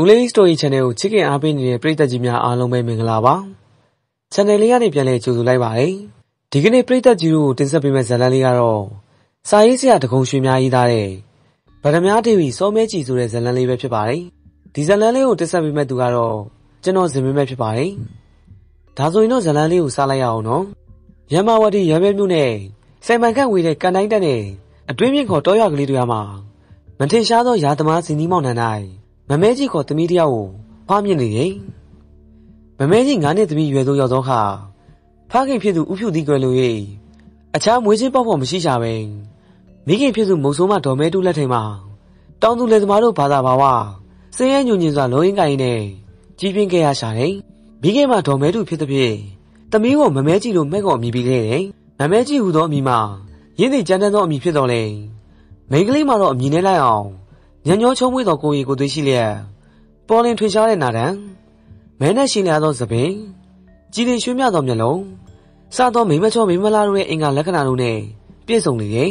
ဦးလေး story channel ကိုချစ်ခင်အားပေးနေတဲ့ပရိသတ်ကြီးများအားလုံးပဲမင်္ဂလာပါ channel လေးကနေပြန်လည်ကြိုဆိုလိုက်ပါတယ်ဒီကနေ့ပရိသတ်ကြီးတို့တင်ဆက်ပေးမယ့်ဇာတ်လမ်းလေးကတော့စာရေးဆရာတကုံရွှေများရေးသားတဲ့ဗဒမြားဒေဝီစောမဲကြည်ဆိုတဲ့ဇာတ်လမ်းလေးပဲဖြစ်ပါတယ်ဒီဇာတ်လမ်းလေးကိုတင်ဆက်ပေးမယ့်သူကတော့ကျွန်တော်ဇင်မင်းပဲဖြစ်ပါတယ်ဒါဆိုရင်တော့ဇာတ်လမ်းလေးကိုစလိုက်ရအောင်နော်ရမဝတီရမဲမြို့နယ်စိုင်မန်ခန့်ဝေးတဲ့ကန်တိုင်းတက်နဲ့အတွင်းမြင့်ခေါ်တောရွာကလေးတွေမှာမထင်ရှားသောရာသမားဇင်းဒီမောင်နှံ၌ မမဲကြီးခေါ်သမီးတယောက်ကိုဖွားမြင့်နေတယ်။မမဲကြီးငါးနှစ်သမီးရွယ်သောရောက်သောအခါဖခင်ဖြစ်သူဥဖြူသည်ကွယ်လို၍အခြားမွေးချင်းပေါက်ဖို့မရှိကြပဲမိခင်ဖြစ်သူမုံဆိုးမဒေါ်မဲတူလက်ထိန်မှာတောင်သူလယ်သမားတို့ဘာသာဘာဝစင်းရဲညူညင်စွာလုံးရင်းကိုင်းနဲ့ကြီးပြင်းခဲ့ရရှာတယ်။မိခင်မှာဒေါ်မဲတူဖြစ်သည်ဖြင့်သမီးကိုမမဲကြီးလိုမဲ့ကောအမိပေးခဲ့တယ်။မမဲကြီးဟူသောအမိမှာရင်းသိကြမ်းတမ်းသောအမိဖြစ်တော်လဲမိန်းကလေးမှာတော့အမြင်နဲ့လိုက်အောင် ညံ့ညောချုံးမွေးသောကိုရီကိုသွေးရှိလျက်ပေါ်လင်ထွေရှားတဲ့နာဒံမဲနဲ့ရှင်လျားသောသပင်ကြည်လင်ရွှေမြသောမျက်လုံးစသောမိမချောမိမလာတို့ရဲ့အင်္ဂါလက္ခဏာတို့နဲ့ပြည့်စုံနေတယ်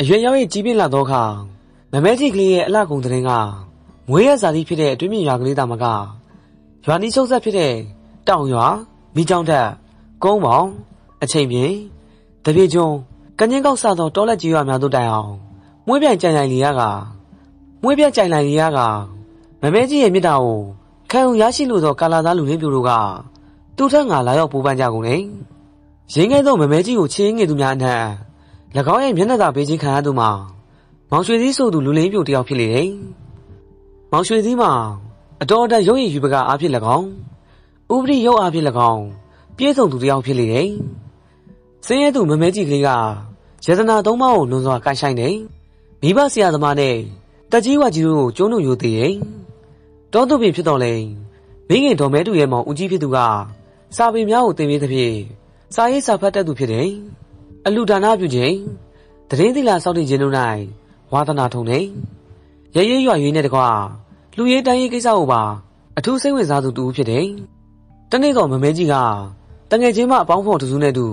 အရွယ်ရောက်ရဲ့ကြီးပြင်းလာသောအခါမမဲကြီးကလေးရဲ့အလှကုန်တဲ့ကမွေးရဇာတိဖြစ်တဲ့အတွင်းမြင့်ရွာကလေးတာမကရွာနီးချုပ်ဆက်ဖြစ်တဲ့တောင်ရွာမိချောင်းထက်ကုန်းပေါင်အချိန်ပြင်းတပြေကျွန်းကညင်းကောက်စသောတောလက်ကြီးရွာများတို့တိုင်အောင်မွေးပြန်ကြံကြိုင်လီရက မွေးပြကြိုင်လိုက်ရကမမဲကြီးရဲ့မြစ်တာကိုခံုံရရှိလို့သောကာလာသားလူရင်းပြိုတို့ကသူ့ထက်ငါလာရောက်ပူပန်းကြကုန်လေရင်းခဲ့သောမမဲကြီးကိုချင်းငယ်သူများအနှံ့၎င်းရဲ့မျက်နှာသာပေးခြင်းခံရသူမှာမောင်ရွှေသီးဆိုသူလူလင်းပြိုတယောက်ဖြစ်လေတယ်မောင်ရွှေသီးမှာအတော်တန်ရုပ်ရည်ယူပကအားဖြင့်၎င်းဥပရိရုပ်အားဖြင့်၎င်းပြည့်စုံသူတယောက်ဖြစ်လေတယ်စင်းရဲသူမမဲကြီးကလေးကယတနာသုံးပါးကိုလွန်စွာကိုင်ဆိုင်တယ်မိဘဆရာသမားနဲ့ တက်ကြီးဝကြီးတို့ကိုကျုံးလို့ရိုသေးတယ်။တောသူပင်ဖြစ်တော်လဲမိခင်တော်မဲတူရဲ့မောင်ဦးကြီးဖြစ်သူကစာပေများကိုသင်ပေးသဖြင့်စာရေးစာဖတ်တတ်သူဖြစ်တယ်။အလူဒါနပြုခြင်းတရင်သီလာစောင့်တည်ခြင်းတို့၌ဝါသနာထုံတယ်။ရရဲရွရွေးနဲ့တကွာလူရေးတိုင်းရေးကိစ္စကိုပါအထူးစိတ်ဝင်စားသူတူဖြစ်တယ်။တနေ့တော့မမဲကြီးကတငယ်ချင်းမအပေါင်းဖော်တစုနဲ့တူ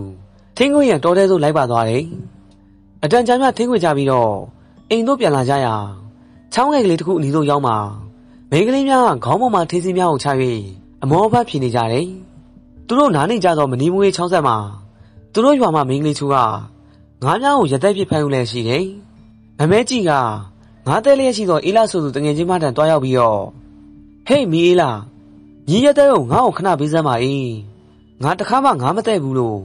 ထင်းခွေရန်တော်တဲ့သို့လိုက်ပါသွားတယ်။အတန်ကြာမြထင်းခွေကြပြီးတော့အိမ်တို့ပြန်လာကြရာ ချောင်းငယ်ကလေးတစ်ခုအနီးဆုံးရောက်မှာမိန်းကလေးများကခေါင်းပေါ်မှာထေးစီများကိုချ၍အမောဘတ်ဖြေနေကြတယ်။သူတို့နားနေကြတော့မနီမွေးချောင်းဆက်မှာသူတို့ရွာမှာမိန်းကလေးချိုးကငါးများကိုရသက်ပစ်ဖမ်းယူလဲရှိတယ်။မမဲကြီးကငါးတဲလျက်ရှိသောအေးလာဆိုသူတငယ်ချင်းမတန်တွားရောက်ပြီးတော့ဟေးမီအေးလာညီရတဲ့ကိုငါ့ကိုခဏပေးစမ်းပါအေးငါတခါမှငါမတဲ့ဘူးလို့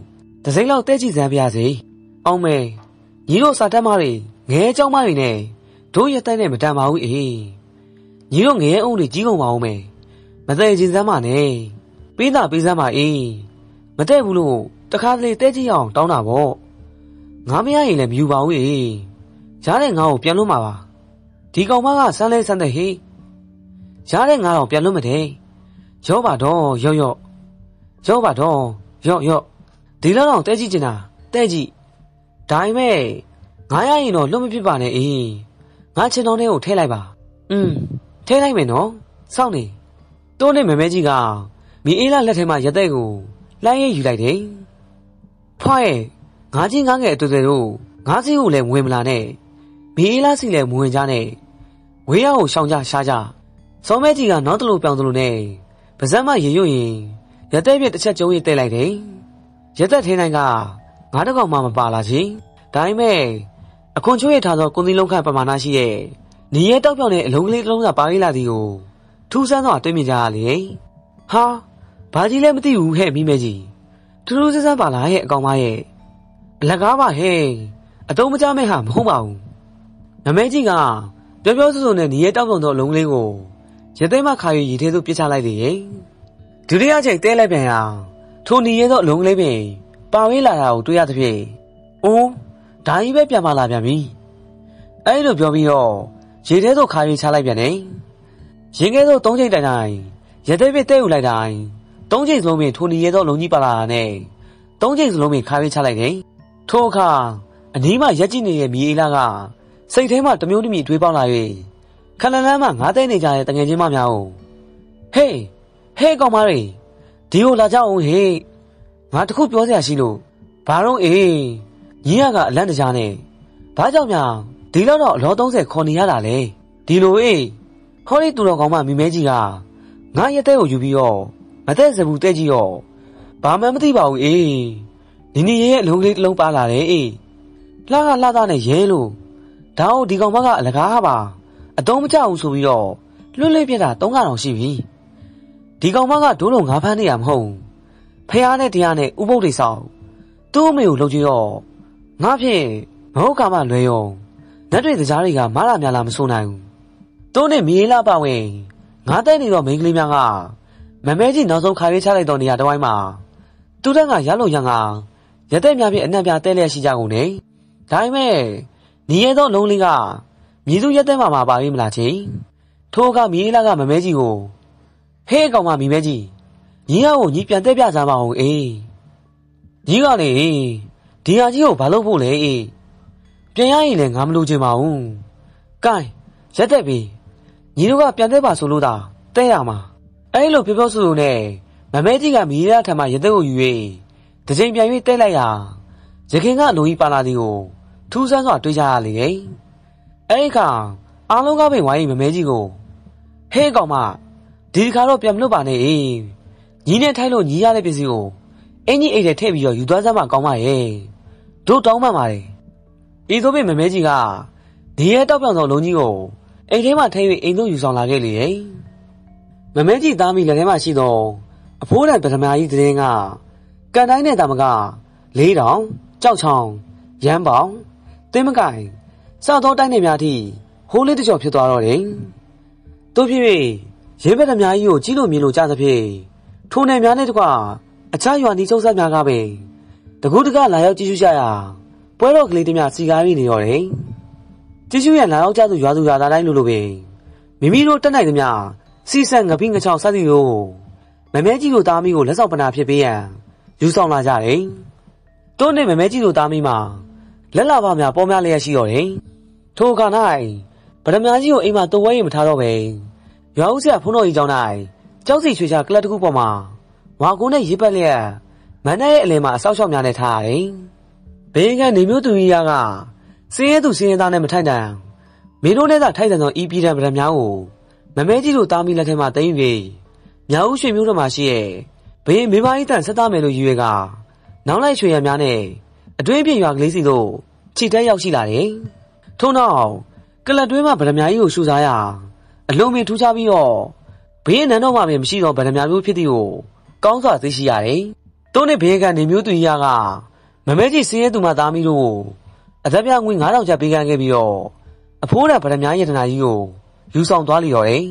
တစိမ့်လောက်တဲကြည့်စမ်းပြရစေ။အောင်မဲညီတို့စာတက်မတွေငဲเจ้าမတွေနဲ့ တို့ရတဲ့နဲ့မတန်ပါဘူးအေးညီတို့ငရဲအုံးတွေကြီးကုန်ပါအောင်မယ်မသေးခြင်းစမ်းပါနဲ့ပေးတာပေးစမ်းပါအေးမတဲ့ဘူးလို့တခါတလေတဲကြည့်အောင်တောင်းတာပေါ့ငါမရရင်လည်းမယူပါဘူးအေးရားတဲ့ငါ့ကိုပြန်လွတ်မှာပါဒီကောင်မကစမ်းလဲစမ်းတဲ့ဟေးရားတဲ့ငါတော့ပြန်လွတ်မတဲ့ရောပါတော့ရော့ရော့ရော့ပါတော့ရော့ရော့ဒီလောက်တော့တဲကြည့်ချင်တာတဲကြည့်ဒါပေမဲ့ငါရရင်တော့လွတ်မဖြစ်ပါနဲ့အေး ငါချင်တော်တဲ့ကိုထဲလိုက်ပါอืมထဲလိုက်မယ်နော်စောင့်နေတိုးနဲ့မမဲကြီးကမီအေးလာလက်ထဲမှာရက်တဲ့ကိုလှမ်းရေးယူလိုက်တယ်ဖွားရဲ့ငါချင်းငါငယ်အတူတူတို့ငါစီကိုလည်းဝင်မလာနဲ့မီအေးလာစီလည်းမဝင်ကြနဲ့ဝေးရကိုရှောင်ကြရှားကြစောမဲကြီးကနောက်တလို့ပြောင်းတလို့နဲ့ပါဇက်မရေရွရင်ရက်တဲ့ပြတစ်ချက်ကျုံးရတဲ့လိုက်တယ်ရက်တဲ့ထင်းတိုင်းကငါတကောင်မှမပါလာချင်းဒါပေမဲ့ အခွန်ချိုးရထားသောကွန်သီလုံးခန့်ပမာဏရှိတဲ့နေရဲတောက်ပြောင်တဲ့အလုံးကလေးတစ်လုံးသာပါလေးလာသည်ကိုထူးဆန်းစွာတွေ့မြင်ကြရလေဟာဘာကြီးလဲမသိဘူးဟဲ့မိမဲကြီးထူးထူးဆန်းဆန်းပါလာရဲ့အကောင်မရဲ့အလကားပါဟဲ့အတုံးမကြမဲ့ဟာမဟုတ်ပါဘူးနမဲကြီးကပြောပြောဆိုဆိုနဲ့နေရဲတောက်ပြောင်သောအလုံးကလေးကိုရသေးမှခါယူရီထဲသို့ပြစ်ချလိုက်သေးရဲ့ဒုတိယချိန်တဲလိုက်ပြန်ရာထိုနေရဲသောအလုံးကလေးပင်ပါဝေးလာတာကိုတွေ့ရသဖြင့်အိုး ဒါကြီးပဲပြန်မလာပြန်ပြီအဲ့လိုပြောပြီးတော့ရေထဲသို့ခါရီချလိုက်ပြန်တယ်ရင်ခဲသို့သုံးချိန်တိုင်တိုင်ရတဲ့ပြစ်တဲယူလိုက်တိုင်းသုံးချိန်စလုံးပင်ထိုနေရသောလုံကြီးပါလာတာနဲ့သုံးချိန်စလုံးပင်ခါရီချလိုက်တယ်ထိုအခါအနီးမှရက်ကြည့်နေတဲ့မြေအေးလာကစိတ်ထဲမှာတမျိုးတမီတွေးပေါက်လာ၍ခလန်လန်းမှငားသိနေကြတဲ့တငယ်ချင်းမများကိုဟေးဟေးကောင်မတွေဒီကိုလာကြအောင်ဟေးငါတခုပြောစရာရှိလို့ဘာတော့အေး ညီရကအလန့်တကြားနဲ့ဘာကြောင့်များဒီလောက်တော့အလော30ခေါ်နေရတာလဲဒီလိုအေးဟောဒီသူတော်ကောင်းမမိမဲကြီးကငါရက်တဲ့ကိုယူပြီးတော့မသက်စဘူးတဲ့ကြီးရောဘာမှမသိပါဘူးအေးနီနီရဲ့အလုံးကလေးတစ်လုံးပါလာတယ်အေးလှကလှသားနဲ့ရဲလို့ဒါအောင်ဒီကောင်မကအလကားပါအတုံးမကြဘူးဆိုပြီးတော့လွတ်လွတ်ပြတာ၃ခါတောင်ရှိပြီဒီကောင်မကဒိုးလုံးငါးဖမ်းနေရမဟုတ်ဖះနဲ့တရားနဲ့ဥပုပ်တွေဆောင်သူ့အမေကိုလှုပ်ကြည့်တော့ ငါဖြင့်မဟုတ်ကမှလွယ်ရောလက်တွေကြားတွေကမားလာများလာမဆိုနိုင်ဘူးသူနဲ့မီးလာပါဝင်ငါတဲ့နေတော့မိန်းကလေးများကမမဲကြီးနောက်ဆုံးခါရေးချလိုက်တော့နေရတဝိုင်းမှာသူတန်းကရလို့ရန်ကရတဲ့များဖြင့်အနှံ့ပြတဲလျက်ရှိကြကုန်နေဒါပေမဲ့ညီရဲသောလုံးလေးကမြည်သူရက်တဲ့မှာပါပါပြီမလားချင်းထိုးကမီးလာကမမဲကြီးကိုဟေးကောင်မမီမဲကြီးညီရကိုညီပြန်တဲ့ပြစမ်းပါအောင်အေးညီကလေ ဒီဟာကြီးကိုဘာလုပ်ဖို့လဲအေးပြန်ရရင်လည်းငါမလို့ချင်ပါဘူးကဲရက်တဲ့ပြီညီတို့ကပြန်တဲ့ပါဆိုလို့သာတဲ့ရမှာအဲ့လိုပြောပြောဆိုဆိုနဲ့မမဲကြီးကမီးရထမရတဲ့ကိုယူ၍တကြိမ်ပြန်၍တဲ့လိုက်ရာရခင်ကလူကြီးပါလာသည်ကိုထူးဆန်းစွာတွေးကြရလေတယ်အဲ့ဒီခါအားလုံးကပင်ဝိုင်းမမဲကြီးကိုဟေးကောင်မဒီခါတော့ပြန်မလွတ်ပါနဲ့အေးညီနဲ့ထိုက်လို့ညီရတဲ့ပစ္စည်းကိုအင်းကြီးအိတ်ထဲထည့်ပြီးတော့ယူသွားစမ်းမကောင်းပါရဲ့ တို့တောင်းပန်ပါတယ်ဤသို့ပင်မမဲကြီးကဒီရဲတောက်ပြောင်သောလုံးကြီးကိုအိမ်ထဲမှာထည့်၍အိမ်သို့ယူဆောင်လာခဲ့လေတယ်မမဲကြီးသားမိလက်ထဲမှာရှိသောအဖိုးတန်ပထမကြီးတရင်ကကန်တိုင်းနဲ့တာမကလေးတောင်ကြောက်ချောင်းရမ်းပေါင်တင်းမကင်စသောတိုင်းနယ်များထိဟိုးလေးတကြော့ဖြစ်သွားတော့တယ်တို့ဖြစ်၍ရဲဘက်သမားကြီးကိုကြီးလို့မြင်လို့ကြသဖြင့်ထိုနယ်များနဲ့တကွအခြားရွာနီးကျုပ်ဆက်များကပင် တကူးတကလာရောက်ကြည့်ရှုကြရာပွဲတော်ကလေးတည်းများစီကားပြီးနေရောတယ်ကြည့်ရှုရလာရောက်ကြသူရွာသူရွာသားတိုင်းလိုလိုပင်မိမိတို့တက်နိုင်သမျှစီဆက်ငပိငချောင်စသည်တို့မမဲကြီးတို့သားမီးကိုလက်ဆောင်ပနာဖြစ်ပေးရန်ယူဆောင်လာကြတယ်တို့နဲ့မမဲကြီးတို့သားမီးမှာလက်လာပါများပေါ်များလျက်ရှိတော့တယ်ထိုအခါ၌ဗဒမားကြီးကိုအိမ်မှာတဝဲရင်မထားတော့ပဲရွာဦးဆရာဖုန်းတော်ကြီးကျောင်း၌ကြောက်စီချွေချကလတ်တစ်ခုပေါ်မှာဝါကုန်းနဲ့ရေးပတ်လျက် မန္တရဲ့အလယ်မှာအဆောက်အအုံများနဲ့ထားရတယ်။ဘေးကနေမျိုးသူကြီးကစင်းရဲသူစင်းရဲသားနဲ့မထိုက်တန်မင်းတို့နဲ့သာထိုက်တန်သောဤပြည်တံဗဒများကိုမမဲကြီးတို့တားမိလက်ထဲမှာတင်းယူပြီးမြောက်ဦးရွှေမျိုးတော်မှာရှိရဲ့ဘေးမိမကြီးတန်ဆက်သားမယ်လို့ယူရကနောက်လိုက်ရွှေရံများနဲ့အတွင်းပြရွာကလေးစီတို့ခြိတက်ရောက်ရှိလာတယ်။ထို့နောက်ကလတ်တွင်းမှာဗဒမားကြီးကိုရှူစားရအလုံးမင်းထူးခြားပြီးတော့ဘေးနန်းတော်မှာမရှိတော့ဗဒမားမျိုးဖြစ်သည်ကိုကောင်းစွာသိရှိရတယ်။ သုံးနှစ်ဘေးကနေမျိုးသူရကမမဲကြီးစင်းရဲသူမသားမီးတို့အသက်ပြငွေ9000ကျပေးကမ်းခဲ့ပြီးတော့အဖိုးရဗရမယတနာကြီးကိုယူဆောင်သွားလီတော့တယ်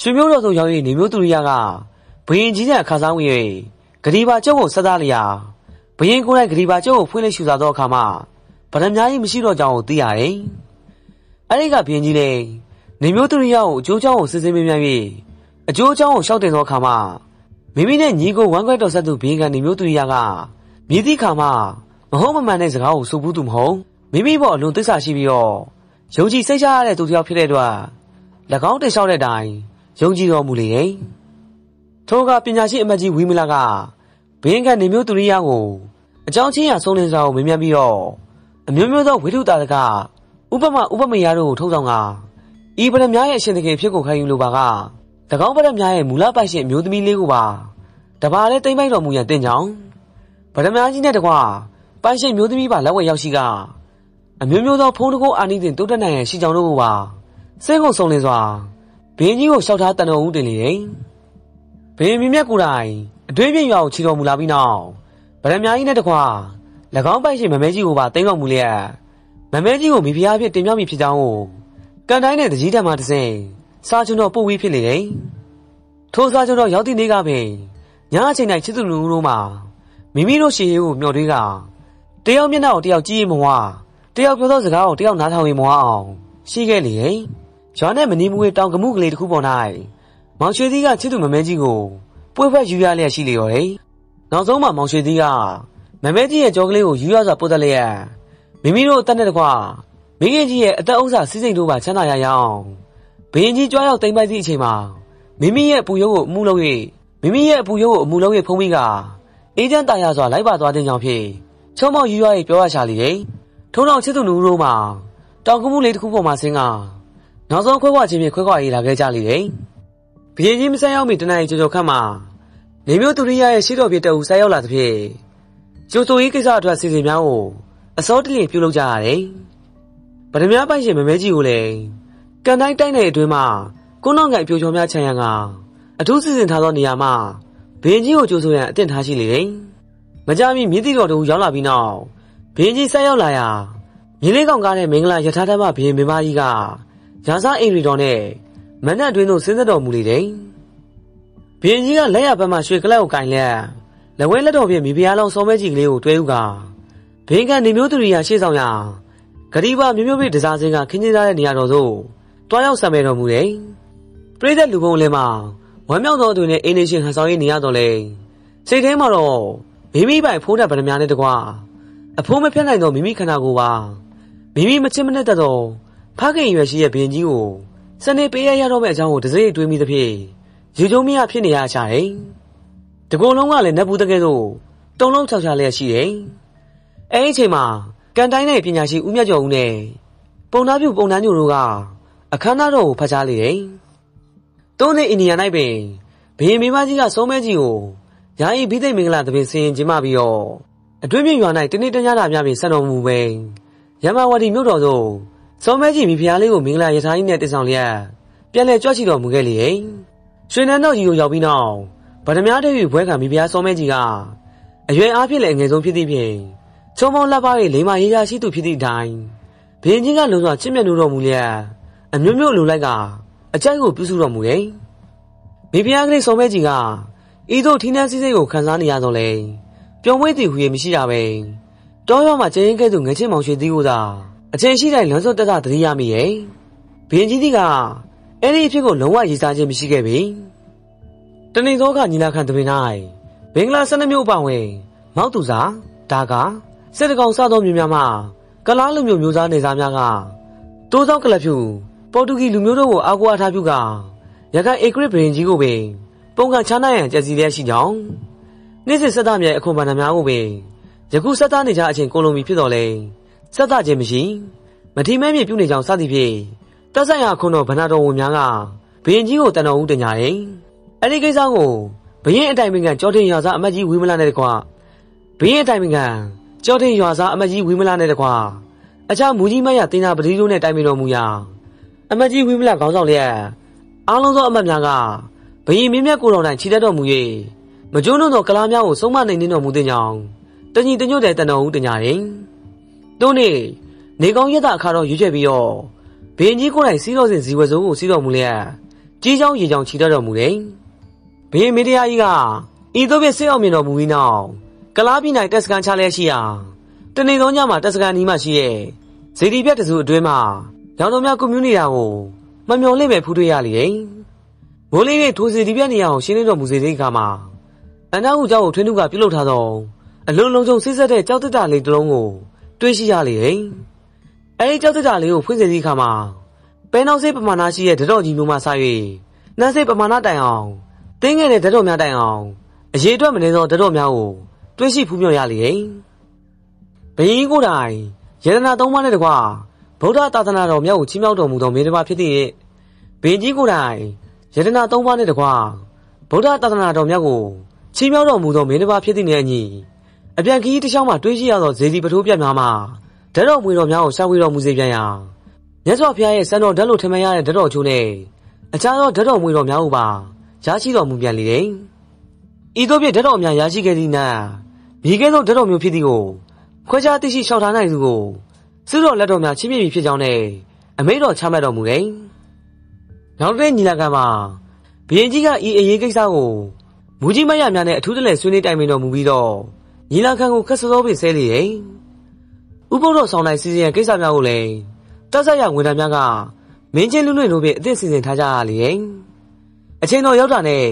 ရွှေမျိုးတော်ဆုံးရောက်၍နေမျိုးသူရိယကဘရင်ကြီးနဲ့ခါဆောင်ဝင်၍ဂရီပါကျုပ်ကိုဆက်သားလျာဘရင်ကိုယ်၌ဂရီပါကျုပ်ကိုဖွင့်လိုက်ရှူစားသောအခါမှာဗရမကြီးမရှိတော့ကြောင်းကိုသိရတယ်အဲဒီကဘရင်ကြီးလည်းနေမျိုးသူရိယကိုအကျိုးအကြောင်းကိုစစ်စစ်မြင်မြန်၍အကျိုးအကြောင်းကိုရှောက်တင်သောအခါမှာ မိမိနဲ့ညီကိုဝမ်းခွဲတော်ဆက်သူဘယင်ကနေမျိုးသူရိယကမြည်သည့်ခါမှာမဟုတ်မမှန်တဲ့စကားကိုဆိုဘူးသူမဟုတ်မိမိပေါ်အလွန်သစ္စာရှိပြီးတော့ယုံကြည်စိတ်ချရတဲ့သူတစ်ယောက်ဖြစ်တဲ့အတွက်၎င်းတည်လျှောက်တဲ့အတိုင်းယုံကြည်တော်မူလေတယ်။ထိုကပညာရှိအမတ်ကြီးဝီမလာကဘင်းကနေမျိုးသူရိယကိုအကြောင်းချင်းရဆုံးလင်းစွာကိုမင်းမြတ်ပြီးတော့အမျိုးမျိုးသောဝိထုတာတကဥပမာဥပမေယတို့ကိုထုတ်ဆောင်ကဤပရမရဲ့အရှင်တကယ်ဖြစ်ကိုခိုင်းယူလိုပါက၎င်းပရမရဲ့မူလပိုက်ရှင်အမျိုးသမီးလေးကိုပါ တပါလဲတိမ့်ပိုက်တော်မူရန်တင်ကြောင်းပရမကြီးနဲ့တကွာပိုင်ရှင်မျိုးသမီးပါလက်ဝဲရောက်ရှိကအမျိုးမျိုးသောဖုံးတကိုးအာနိသင်တိုးတက်နိုင်ရန်ရှိကြောင်းတို့ကိုပါစိတ်ကိုဆုံးလင်းစွာဘင်းကြီးကိုလျှောက်ထားတန်တော်ဦးတင်လေတယ်။ဘင်းမြမြက်ကိုယ်တိုင်အတွင်းပြင်းရွာကိုခြေတော်မူလာပြီးနောက်ဗရမကြီးနဲ့တကွာ၎င်းပိုက်ရှင်မမဲကြီးကိုပါတင်းတော်မူလျက်မမဲကြီးကိုမိဖုရားဖြစ်တင်မြောက်မိဖြစ်ကြောင်းကိုကန်တိုင်းနဲ့တကြီးတံမှာတစင်စာချုံတော်ပို့ဝေးဖြစ်လေတယ်။ထိုစာချုံတော်ရောက်သည့်နေ့ကပင် ညအချိန်၌ချစ်သူလူတို့မှာမိမိတို့ရှေ့ကိုမျှော်တွေးကတယောက်မျက်နှာကိုတယောက်ကြည့်မဝတယောက်ပြောသောစကားကိုတယောက်နားထောင်ရင်မဝအောင်ရှိခဲ့လေတယ်။ရွာနဲ့မနီမူရဲ့တောင်ကမှုကလေးတစ်ခုပေါ်၌မောင်ရွှေသီးကချစ်သူမမဲကြီးကိုပွဲဖွဲ့ယူရလျက်ရှိလေရော်တယ်။နောက်ဆုံးမှာမောင်ရွှေသီးကမမဲကြီးရဲ့ကြောကလေးကိုယူရစွာပို့သက်လျက်မိမိတို့အသက်နဲ့တကွမိခင်ကြီးရဲ့အသက်ဥစ္စာစီးစိမ်တို့ပါချမ်းသာရရအောင်ဘရင်ကြီးကြွားရောက်တိမ်ပိုက်သည့်အချိန်မှာမိမိရဲ့အပူရုပ်ကိုအမှုလုံး၍ မိမိရဲ့အပူရုပ်ကိုအမှုလုံး၍ဖုံးပြီးကအေးချမ်းတာရစွာလိုက်ပါသွားတဲ့ကြောင့်ဖြစ်ချုံမောင်ယူရရဲ့ပြောရချလေတယ်။ထုံးတော်ချစ်သူလူတို့မှာတောင်ကမှုလေးတစ်ခုပေါ်မှာဆင်းကနောက်ဆုံးခွဲခွာချင်းဖြင့်ခွဲခွာရေးလာခဲ့ကြလိမ့်တယ်ဘရင်ကြီးမဆက်ရောက်မီတနင်္လာကြော်ကြော်ခန့်မှာနေမျိုးသူရိယရဲ့ရှိတော်ပြတဲ့ဦးဆက်ရောက်လာသဖြင့်ကျိုးစိုးရေးကိစ္စအတွက်စီစဉ်များကိုအစောတလျင်ပြုလုပ်ကြရတယ်ဗဒမြပိုင်ရှင်မမဲကြီးကိုလည်းကန်တိုင်းတိုင်းနယ်အတွင်းမှာကုန်းတော်ငိုင်ပြိုချော်များခြံရံက အထူးစီစဉ်ထားသောနေရာမှာဘင်းကြီးကိုကြိုးဆိုရန်အသင့်ထားရှိလေတယ်။မကြမီမြစ်တီတော်တို့ရောက်လာပြီးနောက်ဘင်းကြီးဆက်ရောက်လာရာမြင်းလေးကောင်ကားတဲ့မင်္ဂလာယထာဓမ္မဘင်းမင်းမကြီးကရာဇအိမ်ရီတော်နဲ့မနက်တွင်သို့ဆင်းသက်တော်မူလေတယ်။ဘင်းကြီးကလက်ရဘက်မှရွှေကလက်ကိုကင်လက်လက်ဝဲလက်တော်ဖြင့်မိဖုရားလောင်းစောမဲကြီးကလေးကိုတွဲဥကဘင်းကနေမျိုးသူရိယာရှေ့ဆောင်ရာဂရီဘာမျိုးမျိုးပြတစားစင်းကခင်းကျင်းထားတဲ့နေရာတော်သို့တွားရောက်ဆံမဲ့တော်မူတယ်။ပြိသက်လူပုံလည်းမှာ ဝမ်းမြောက်သောသူနဲ့အိမ်နေရှင်ဟန်ဆောင်ရေးနေရတော့လေစိတ်ထဲမှာတော့မိမိပိုင်ဖိုးတဲ့ဗရမ ्या နဲ့တကွာအဖိုးမဖြတ်နိုင်တော့မိမိခန္ဓာကိုယ်ပါမိမိမချစ်မနဲ့တတ်တော့ဖခင်ရွယ်ရှိရဲ့ဘရင်ကြီးကိုစနေပေးရရတော့မယ့်အကြောင်းကိုတစိမ့်တွေးမိသဖြင့်ယူကျုံမရဖြစ်နေရချတယ်တကူလုံးကလည်းနတ်ဘူးတကယ်ဆိုတုံလုံးချောက်ချလျက်ရှိတယ်အဲဒီအချိန်မှာကန်တိုင်းတဲ့ပညာရှိဦးမြတ်ကျော်ဦးနဲ့ပုံသားပြုပုံသားညို့တို့ကအခမ်းအနားတော်ကိုဖတ်ကြားလေတယ် သုံးနှစ်အိန္ဒိယ၌ပင်ဘရင်မိမကြီးကဆုံးမဲကြီးကိုယာယီဘိသိက်မင်္ဂလာသဘင်ဆင်ရင်ကျင်းပပြီးတော့အတွင်းမြရွာ၌တနေ့တညတာများပင်ဆက်တော်မူပဲရမဝတီမြို့တော်သို့ဆုံးမဲကြီးမိဖုရားလေးကိုမင်္ဂလာရထားကြီးနဲ့တည်ဆောင်လျက်ပြန်လည်ကြွချီတော်မူခဲ့လေရွှေနန်းတော်ကြီးကိုရောက်ပြီးနောက်ဗဒမြားတဲ့ဘွဲခံမိဖုရားဆုံးမဲကြီးကအရွယ်အားဖြင့်လည်းအငယ်ဆုံးဖြစ်သည့်ဖြင့်ချုံမောလက်ပါးရဲ့လိမ္မာရေးရာရှိသူဖြစ်သည့်အတိုင်းဘရင်ကြီးကလုံစွာချစ်မြတ်နိုးတော်မူလျက်အမျိုးမျိုးလိုလိုက်က အကြိုက်ကိုပြုစုတော်မူတယ်။မိဖုရားကလေးဆောင်မဲကြီးကဤသို့ထင်းထန်းစည်းစိမ်ကိုခံစားနေရတော့လေပျော်မွေးသည်ဟူ၍မရှိတာပဲ။တောရောမှာကျင်းကဲ့သို့ငချင်းမောင်ရွှေသီးကိုသာအချိန်ရှိတိုင်းလွန်စွတ်တက်တာတတိယမိရဲ့။ဘရင်ကြီးသည်ကအဲ့ဒီအဖြစ်ကိုလုံးဝရေးစားခြင်းမရှိခဲ့ပြီ။တနေသောကညီလာခံတပင်၌ဘင်္ဂလား၁၂မြို့ပဝင်မောက်သူစာဒါကစစ်တကောင်စသောမြို့များမှကလားလူမျိုးမျိုးသားနေသားများကတိုးသောကလပ်ဖြူ ပေါ်တူဂီလူမျိုးတို့ကိုအားကိုးအားထားပြုကရခိုင်အေဂရစ်ဘရင်ကြီးကိုပင်ပုံကချားနိုင်ရန်ကြံစီလျက်ရှိကြောင်းနေ့စဉ်ဆက်သားမြဲအခွန်ဗန္ဒများကိုပင်ယခုဆက်သားနေကြအချိန်ကိုလုံးပြီဖြစ်တော်လဲဆက်သားခြင်းမရှိမထီမဲမြပြုနေကြောင်းစသည်ဖြင့်တက်ဆိုင်ရာခွန်တော်ဗန္ဒတော်ဝင်များကဘရင်ကြီးကိုတန်တော်ဦးတင်ကြတယ်အဲ့ဒီကိစ္စကိုဘရင်အတိုင်ပင်ခံကြောတင်ရွာသားအမတ်ကြီးဝီမလာနဲ့တကွာဘရင်အတိုင်ပင်ခံကြောတင်ရွာသားအမတ်ကြီးဝီမလာနဲ့တကွာအခြားမူကြီးမရတင်နာပတိတို့နဲ့တိုင်ပင်တော်မူရာ အမတ်ကြီးဝိမလခေါင်းဆောင်လျက်အားလုံးသောအမတ်များကဘယင်မင်းမြတ်ကိုတော်တိုင်ခြေတက်တော်မူ၍မကျိုးနှုံသောကလားများကိုဆုံးမနိုင်နေတော်မူတဲ့ကြောင့်တညီတညွတ်တဲ့တန်တော်ဦးတင်ကြတယ်။တို့နေ့နေကောင်းရက်တာအခါတော့ရွေးချယ်ပြီးတော့ဘယင်ကြီးကိုယ်တိုင်စီးတော်စဉ်ဇီဝစုံကိုစီးတော်မူလျက်ကြီးချောင်းရေချောင်းခြေတက်တော်မူတယ်။ဘယင်မင်းတရားကြီးကဤသို့ဖြင့်ဆေးအောင်မြင်တော်မူပြီးနောက်ကလားပြည်၌တက်စကန်ချလျက်ရှိရာတနေ့သောညမှာတက်စကန်နီးမှရှိရဲ့ဇေဒီပြတ်တစုအတွင်းမှာ ရောင်တော်များကွန်မြူနီတာကိုမမျော်လင့်ပဲဖူးတွေ့ရလေ။မိုးလေးရဲ့ထိုးစီဒီပြနေရအောင်ရှင်းလင်းတော်မူစေတဲ့အခါမှာအနာဟုကျောင်းကိုထွင်းသူကပြုတ်လုထားသောအလုံးလုံးစုံဆစ်ဆက်တဲ့ကြောက်တက်တာလေးတစ်လုံးကိုတွေးရှိရလေ။အဲဒီကြောက်တက်တာလေးကိုဖွင့်စေတဲ့အခါမှာပဲနောက်စိတ်ပမာဏရှိတဲ့ဓာတ်တော်ကြီးမျိုးမှစ၍နှမ်းစိတ်ပမာဏတိုင်အောင်တင်းငယ်တဲ့ဓာတ်တော်များတိုင်အောင်အရေးအတွက်မနေသောဓာတ်တော်များကိုတွေးရှိဖူးမြော်ရလေ။ဘယင်းကိုယ်တိုင်ယန္တနာသုံးပါးနဲ့တကွာ ဗုဒ္ဓသာသနာတော်မြတ်ကိုချီးမြှောက်တော်မူသောမင်းတစ်ပါးဖြစ်သည့်ဘင်ကြီးကိုယ်တိုင်ယတနာသုံးပါးနဲ့တကွာဗုဒ္ဓသာသနာတော်မြတ်ကိုချီးမြှောက်တော်မူသောမင်းတစ်ပါးဖြစ်သည့်နဲ့အညီအပြန်ခီးတစ်ချောင်းမှာတွေးရှိရသောဇေဒီပထိုးပြတ်များမှာဓာတ်တော်မွေတော်များကိုရှာဖွေတော်မူစေပြန်ရာမြတ်စွာဘုရားရဲ့စံတော်ဓာတ်လို့ထင်မှရတဲ့ဓာတ်တော်ချိုးနဲ့အခြားသောဓာတ်တော်မွေတော်များကိုပါရရှိတော်မူပြန်လေတယ်။ဤသို့ဖြင့်ဓာတ်တော်များရရှိခဲ့သည့်နောက်မိခဲ့သောဓာတ်တော်မျိုးဖြစ်သည်ကိုခွဲခြားသိရှိလျှောက်ထားနိုင်သူကို စုတော်လက်တော်များချင်းပြပြီဖြစ်ကြောင်းနဲ့အမိန့်တော်ချမှတ်တော်မူတယ်။နောက်တဲ့ညီလာခံမှာဘုရင်ကြီးကဤအရေးကိစ္စကိုမူကြီးမရများနဲ့အထူးတလဲဆွေးနွေးတိုင်ပင်တော်မူပြီးတော့ညီလာခံကိုခက်စောပင်ဆဲလေတယ်။ဥပုဒ်တော်ဆောင်နိုင်စီစဉ်ကိစ္စများကိုလည်းတက်ဆက်ရဝန်ထမ်းများကမင်းချင်းလူလွင့်တို့ဖြင့်အသင့်စီစဉ်ထားကြရလေတယ်။အချိန်တော်ရောက်တာနဲ့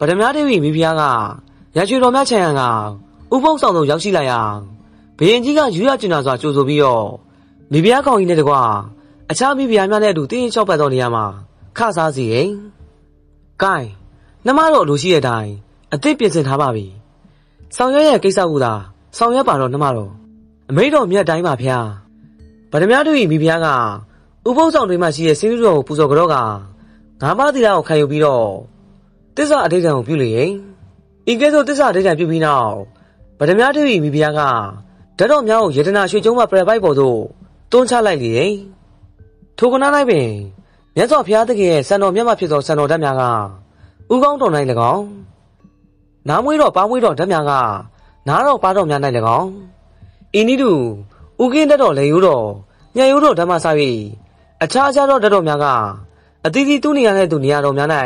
ဗဒမြဒေဝီမိဖုရားကရချွေတော်များခြံရံကဥပုပ်ဆောင်ဆုံးရောက်ရှိလာရာဘုရင်ကြီးကယူရကျင်နာစွာကြိုဆိုပြီးတော့ မိဖုရားကောင်ကြီးနဲ့တကွာအခြားမိဖုရားများနဲ့အတူတင်းရင်လျှောက်ပတ်တော်နေရမှာခစားစီရင်။ကိုင်းနှမတော်လိုရှိတဲ့အတိုင်းအသစ်ပြင်ဆင်ထားပါပြီ။ဆောင်ရွက်ရဲ့ကိစ္စကူသာဆောင်ရွက်ပါတော့နှမတော်အမိတော်မြတ်တိုင်းပါဗျာ။ဗဒမြတို့၏မိဖုရားကဥပုသ်ဆောင်တွေမှရှိတဲ့စေတုတော်ကိုပူဇော်ကြောကငါးပါးသီလကိုခံယူပြီးတော့တစ္ဆာအဋ္ဌံကိုပြုလေရင်ဤကဲ့သို့တစ္ဆာအဋ္ဌံပြုပြီးနောက်ဗဒမြဒေဝီမိဖုရားကဓာတ်တော်များကိုယတနာရွှေကျုံးမှပြပိုက်ပေါ်သို့ တွန်းချလိုက်လေထိုကနာ၌ပင်မြတ်စွာဘုရားသခင်ရဲ့စံတော်မြတ်မှဖြစ်သောစံတော်ဓာတ်များကဥကောင်းတော်၌၎င်းနားမွေးတော်ပါမွေးတော်ဓာတ်များကနားတော်ပါတော်များ၌၎င်းဤနည်းတူဥကင်းတတ်တော်လေရိုးတော်ညံရိုးတော်ဓမ္မစာ၍အခြားအခြားသောဓာတ်တော်များကအသီးသီးသူ့နေရာ၌သူနေရာတော်များ၌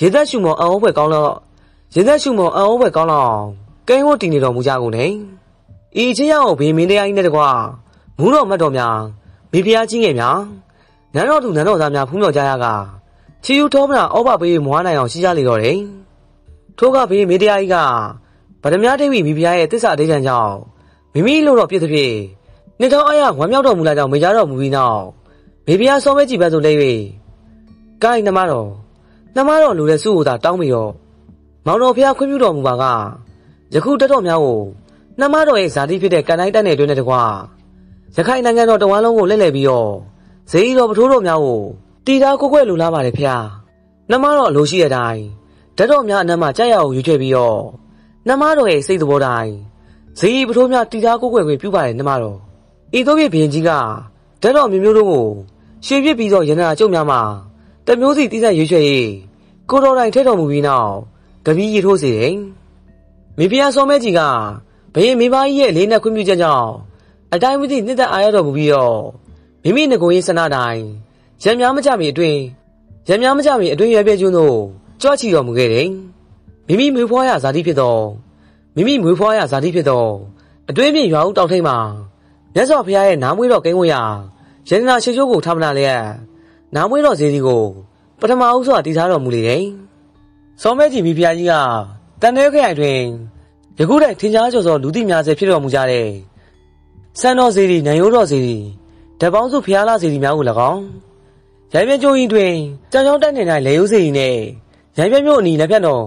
ရေသက်ရှုမောအံ့ဩဖွယ်ကောင်းတော့ရေသက်ရှုမောအံ့ဩဖွယ်ကောင်းတော့ကိန်းဝတ်တည်နေတော်မူကြကုန်နေဤချင်းရအောင်ဘေးမင်းတရားကြီးနဲ့တကွာ မူးတော်မတ်တော်များမိဖုရားကြီးငယ်များနန်းတော်သူနန်းတော်သားများဖူးမြော်ကြရကချီယူထောမနာဩဘပေးမွားနိုင်အောင်ရှိကြလေတော့တယ်ထို့ကဘေးမင်းတရားကြီးကဗဒမြဒေဝီမိဖုရားရဲ့တစ္ဆာအဋ္ဌံကြောင့်မိမိလိုတော့ပြည့်သဖြင့်နှစ်ထောင်အရဝမ်းမြောက်တော်မူလာကြောင်းမေကြတော်မူပြီးနောက်မိဖုရားစောမဲကြည်ဘက်သို့လဲ၍ကိုင်းနှမတော်နှမတော်လူတဲ့စုကိုသာတောင်းပြီးတော့မောင်တော်ဖုရားခွင့်ပြုတော်မူပါကယခုတက်တော်များကိုနှမတော်ရဲ့ဇာတိဖြစ်တဲ့ကန်တိုင်းတက်နယ်တွင်နဲ့တကွာ ရခိုင်နိုင်ငံတော်တဝမ်းလုံးကိုလှည့်လည်ပြီးတော့ဇေယီတော်ပထိုးတော်များကိုတီတာကိုကွယ်လူလာပါတယ်ဖုရားနှမတော်အလိုရှိတဲ့အတိုင်းတက်တော်များအနက်မှကြာရအောင်ယူချွေပြီးတော့နှမတော်ရဲ့စိတ်သဘောတိုင်းဇေယီပထိုးများတီတာကိုကွယ်ခွင့်ပြုပါတယ်နှမတော်ဤသို့ဖြင့်ဘုရင်ကြီးကတက်တော်မျိုးမျိုးတို့ကိုရွှေပြစ်ပြီးတော့ရနနာကျုပ်များမှာတမျိုးစီတိကျရွေးချယ်၍ကိုတော်တိုင်ထဲတော်မူပြီးနောက်တပီးရထိုးစေတယ်။မိဖုရားစောမဲကြီးကဘယင်မိဘကြီးရဲ့လေးနက်ခွင့်ပြုချက်ကြောင့် အတိုင်းမသိနှစ်သက်အားရတော်မူပြီးတော့မိမိငကိုရေးစနာတိုင်းရံများမကြမီအတွင်ရံများမကြမီအတွင်ရွယ်ပြကျွန်းတို့ကြွချီတော်မူခဲ့တယ်။မိမိမွေးဖွားရဇာတိဖြစ်သောမိမိမွေးဖွားရဇာတိဖြစ်သောအတွင်းပြင်ရွာဦးတောင်ထိပ်မှာမြတ်စွာဘုရားရဲ့နားမွေးတော်ကိန်းဝရရတနာရှိချိုးကိုထားမနာလျက်နားမွေးတော်ဇေဒီကိုပထမဦးစွာတည်ထားတော်မူလေတယ်။စောမဲကြီးမိဖုရားကြီးကတန်တဲ့ခရိုင်တွင်ယခုတိုင်ထင်ရှားကျော်သောလူသိများစေဖြစ်တော်မူကြတဲ့ စံတော်ဇေဒီနံရိုးတော်ဇေဒီဓပေါင်းစုဖျားလာဇေဒီများကို၎င်းရိုင်ပြကျိုးကြီးတွင်ကြောင်ကြောင်တက်နေ၌လေယိုးဇေဒီနှင့်ရိုင်ပြမြို့အနီလက်ဖြတ်တော်